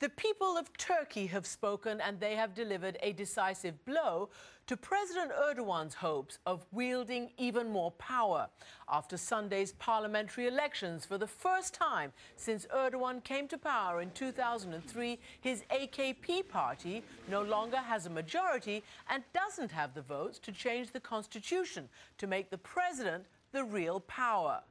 The people of Turkey have spoken and they have delivered a decisive blow to President Erdogan's hopes of wielding even more power. After Sunday's parliamentary elections, for the first time since Erdogan came to power in 2003, his AKP party no longer has a majority and doesn't have the votes to change the constitution to make the president the real power.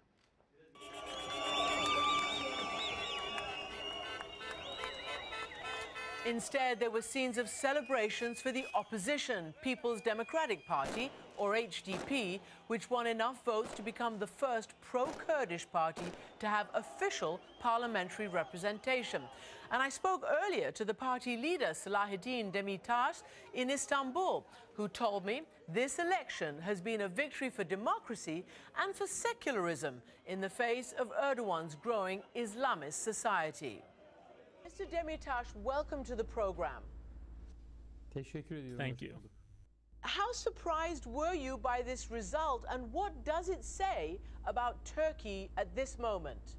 Instead, there were scenes of celebrations for the opposition, People's Democratic Party, or HDP, which won enough votes to become the first pro Kurdish party to have official parliamentary representation. And I spoke earlier to the party leader, Selahattin Demirtas, in Istanbul, who told me this election has been a victory for democracy and for secularism in the face of Erdogan's growing Islamist society. Mr. Demirtas, welcome to the program. Teşekkür ediyorum. Thank you. How surprised were you by this result, and what does it say about Turkey at this moment?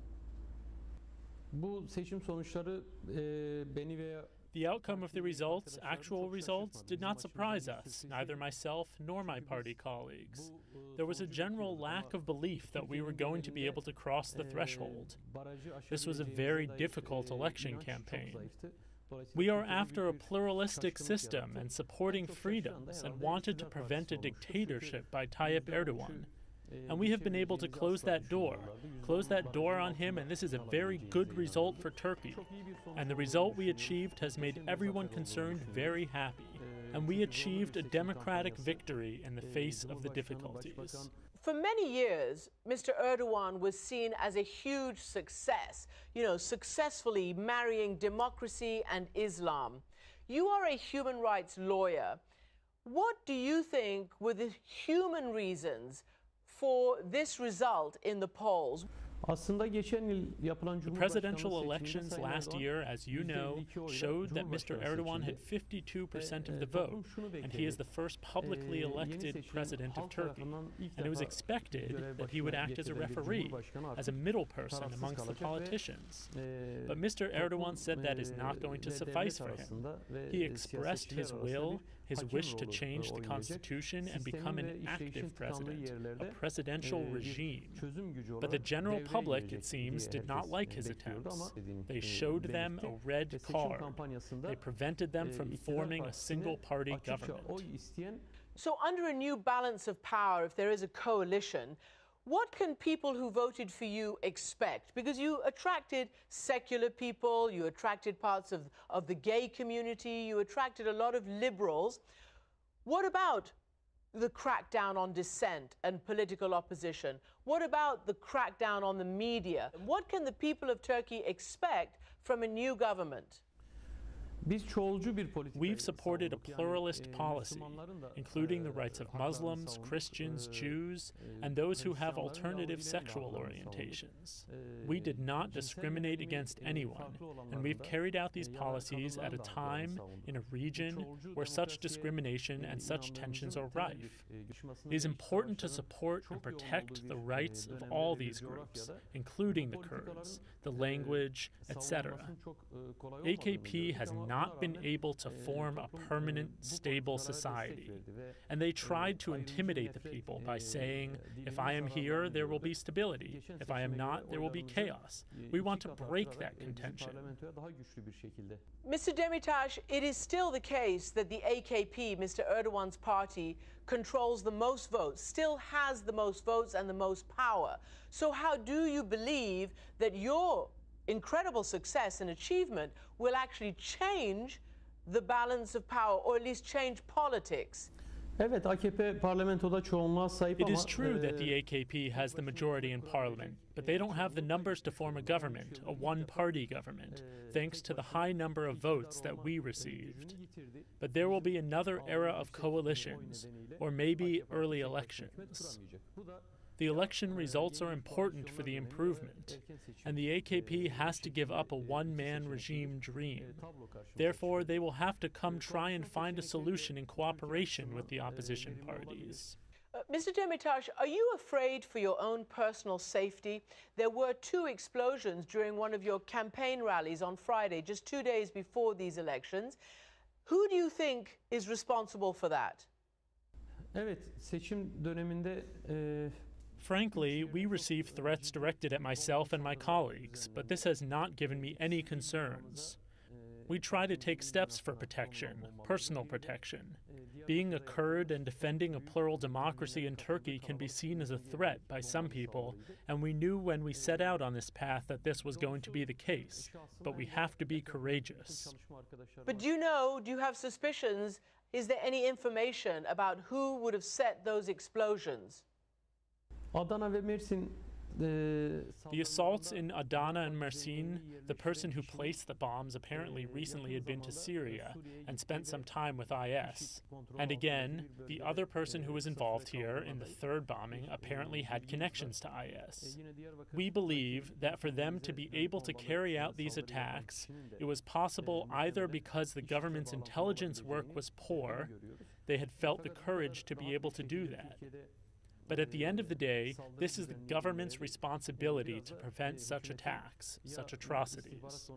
Bu seçim sonuçları e, beni veya The outcome of the results, actual results, did not surprise us, neither myself nor my party colleagues. There was a general lack of belief that we were going to be able to cross the threshold. This was a very difficult election campaign. We are after a pluralistic system and supporting freedoms and wanted to prevent a dictatorship by Tayyip Erdogan. And we have been able to close that door, close that door on him, and this is a very good result for Turkey. And the result we achieved has made everyone concerned very happy. And we achieved a democratic victory in the face of the difficulties. For many years, Mr. Erdogan was seen as a huge success, you know, successfully marrying democracy and Islam. You are a human rights lawyer. What do you think were the human reasons for this result in the polls? Aslında geçen yıl yapılan The presidential elections last year, as you know, showed that Mr. Erdogan had 52% of the vote, and he is the first publicly elected president of Turkey. And it was expected that he would act as a referee, as a middle person amongst the politicians. But Mr. Erdogan said that is not going to suffice for him. He expressed his will, his wish to change the constitution and become an active president, a presidential regime. But the general public, it seems, did not like his attempts. They showed them a red card. They prevented them from forming a single party government. So, under a new balance of power, if there is a coalition, what can people who voted for you expect? Because you attracted secular people, you attracted parts of, of the gay community, you attracted a lot of liberals. What about the crackdown on dissent and political opposition? What about the crackdown on the media? What can the people of Turkey expect from a new government? We've supported a pluralist policy, including the rights of Muslims, Christians, Jews, and those who have alternative sexual orientations. We did not discriminate against anyone, and we've carried out these policies at a time in a region where such discrimination and such tensions are rife. It is important to support and protect the rights of all these groups, including the Kurds, the language, etc. AKP has not been able to form a permanent, stable society. And they tried to intimidate the people by saying, if I am here, there will be stability. If I am not, there will be chaos. We want to break that contention. Mr. Demirtas, it is still the case that the AKP, Mr. Erdogan's party, controls the most votes, still has the most votes and the most power. So, how do you believe that your incredible success and achievement will actually change the balance of power, or at least change politics? Evet, AKP parlamentoda çoğunluğa sahip It true that the AKP has the majority in parliament, but they don't have the numbers to form a government, a one party government, thanks to the high number of votes that we received. But there will be another era of coalitions, or maybe early elections. The election results are important for the improvement, and the AKP has to give up a one man regime dream. Therefore, they will have to come try and find a solution in cooperation with the opposition parties. Uh, Mr. Demirtas, are you afraid for your own personal safety? There were two explosions during one of your campaign rallies on Friday, just two days before these elections. Who do you think is responsible for that? Evet, seçim döneminde e, Frankly, we receive threats directed at myself and my colleagues, but this has not given me any concerns. We try to take steps for protection, personal protection. Being a Kurd and defending a plural democracy in Turkey can be seen as a threat by some people, and we knew when we set out on this path that this was going to be the case. But we have to be courageous. But do you know, do you have suspicions? Is there any information about who would have set those explosions? Adana ve Mersin the assaults in Adana and Mersin, the person who placed the bombs apparently recently had been to Syria and spent some time with IS. And again, the other person who was involved here in the third bombing apparently had connections to IS. We believe that for them to be able to carry out these attacks, it was possible either because the government's intelligence work was poor, they had felt the courage to be able to do that but at the end of the day, this is the government's responsibility to prevent such attacks, such atrocities.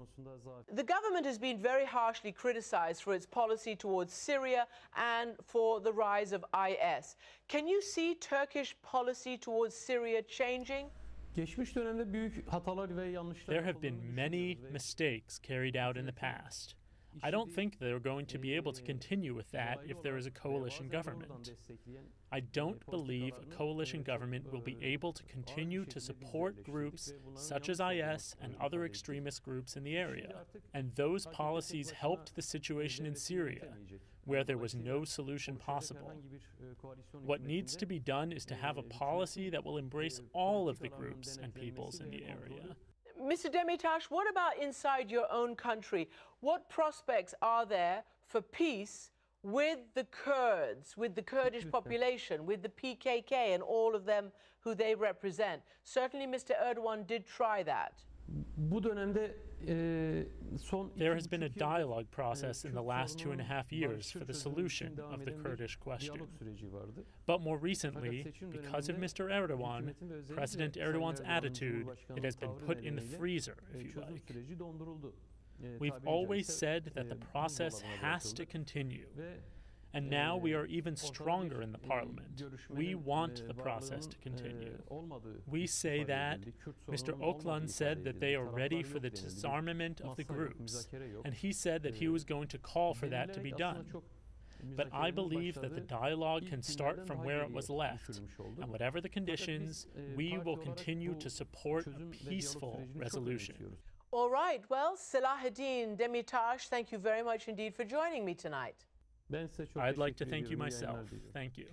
The government has been very harshly criticized for its policy towards Syria and for the rise of IS. Can you see Turkish policy towards Syria changing? There have been many mistakes carried out in the past. I don't think they're going to be able to continue with that if there is a coalition government. I don't believe a coalition government will be able to continue to support groups such as IS and other extremist groups in the area. And those policies helped the situation in Syria, where there was no solution possible. What needs to be done is to have a policy that will embrace all of the groups and peoples in the area. Mr. Demirtas, what about inside your own country? What prospects are there for peace with the Kurds, with the Kurdish population, with the PKK and all of them who they represent? Certainly, Mr. Erdogan did try that. There has been a dialogue process in the last two and a half years for the solution of the Kurdish question. But more recently, because of Mr. Erdogan, President Erdogan's attitude, it has been put in the freezer, if you like. We've always said that the process has to continue. And now we are even stronger in the parliament. We want the process to continue. We say that Mr. Öcalan said that they are ready for the disarmament of the groups, and he said that he was going to call for that to be done. But I believe that the dialogue can start from where it was left, and whatever the conditions, we will continue to support a peaceful resolution. All right. Well, Selahattin Demirtas, thank you very much indeed for joining me tonight. I'd like to thank you myself. Thank you.